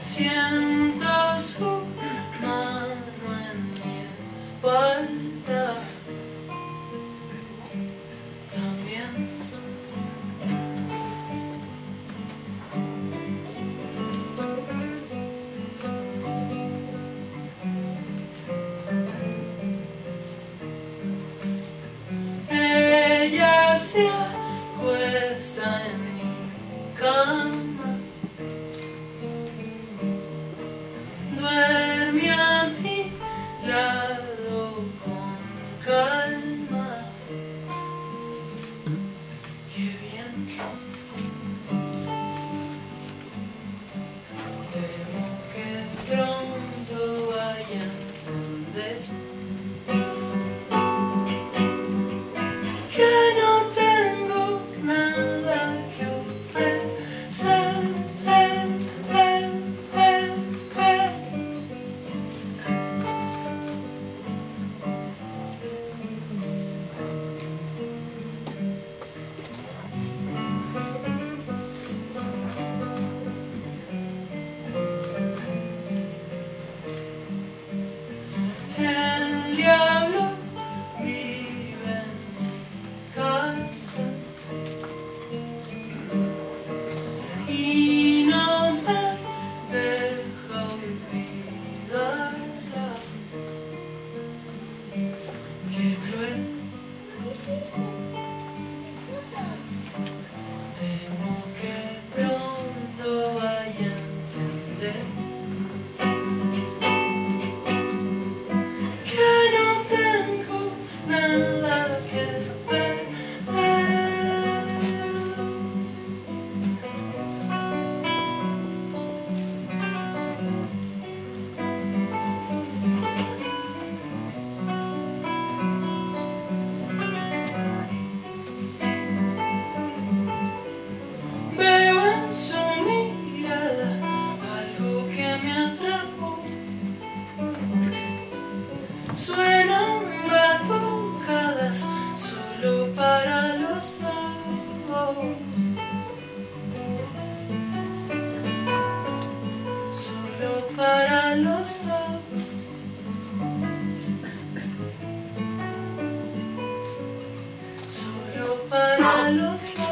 Siento su mano en mi espalda. También. Ella se acuesta en mí. come Qué cruel, Temo que pronto vaya a entender solo para los